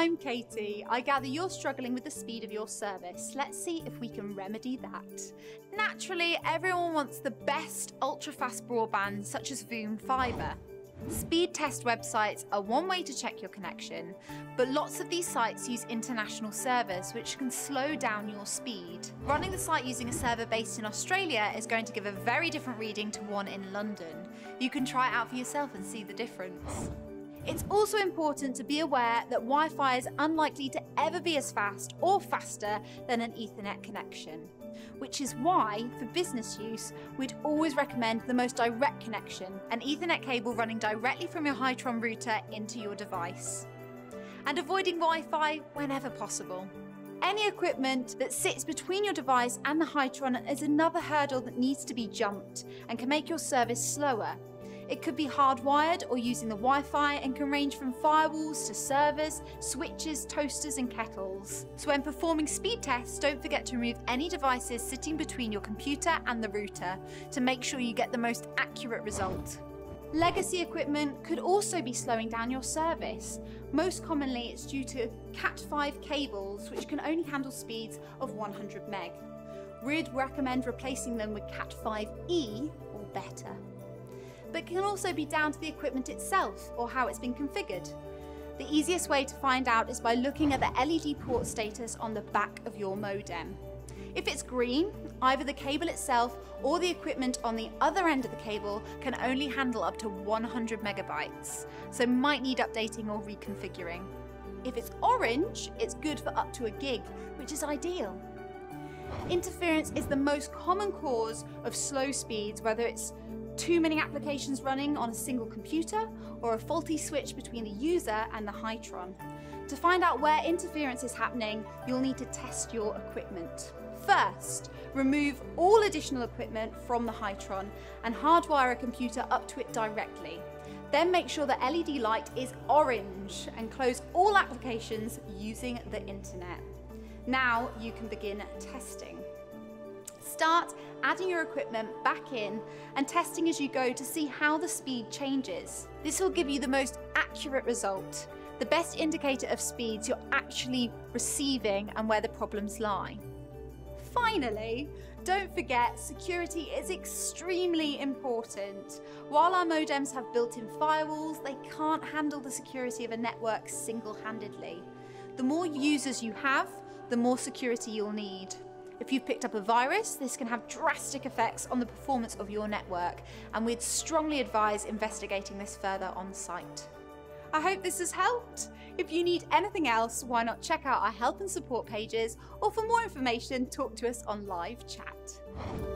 I'm Katie. I gather you're struggling with the speed of your service. Let's see if we can remedy that. Naturally, everyone wants the best ultra fast broadband, such as Voom Fibre. Speed test websites are one way to check your connection, but lots of these sites use international servers, which can slow down your speed. Running the site using a server based in Australia is going to give a very different reading to one in London. You can try it out for yourself and see the difference. It's also important to be aware that Wi Fi is unlikely to ever be as fast or faster than an Ethernet connection, which is why, for business use, we'd always recommend the most direct connection an Ethernet cable running directly from your Hitron router into your device. And avoiding Wi Fi whenever possible. Any equipment that sits between your device and the Hitron is another hurdle that needs to be jumped and can make your service slower it could be hardwired or using the Wi Fi and can range from firewalls to servers, switches, toasters, and kettles. So, when performing speed tests, don't forget to remove any devices sitting between your computer and the router to make sure you get the most accurate result. Legacy equipment could also be slowing down your service. Most commonly, it's due to Cat5 cables, which can only handle speeds of 100 meg. We'd recommend replacing them with Cat5e or better but can also be down to the equipment itself or how it's been configured. The easiest way to find out is by looking at the LED port status on the back of your modem. If it's green, either the cable itself or the equipment on the other end of the cable can only handle up to 100 megabytes, so might need updating or reconfiguring. If it's orange, it's good for up to a gig, which is ideal. Interference is the most common cause of slow speeds, whether it's too many applications running on a single computer, or a faulty switch between the user and the Hitron. To find out where interference is happening, you'll need to test your equipment. First, remove all additional equipment from the Hitron and hardwire a computer up to it directly. Then make sure the LED light is orange and close all applications using the internet. Now you can begin testing. Start adding your equipment back in and testing as you go to see how the speed changes. This will give you the most accurate result, the best indicator of speeds you're actually receiving and where the problems lie. Finally, don't forget security is extremely important. While our modems have built-in firewalls, they can't handle the security of a network single-handedly. The more users you have, the more security you'll need. If you've picked up a virus, this can have drastic effects on the performance of your network, and we'd strongly advise investigating this further on site. I hope this has helped. If you need anything else, why not check out our help and support pages, or for more information, talk to us on live chat.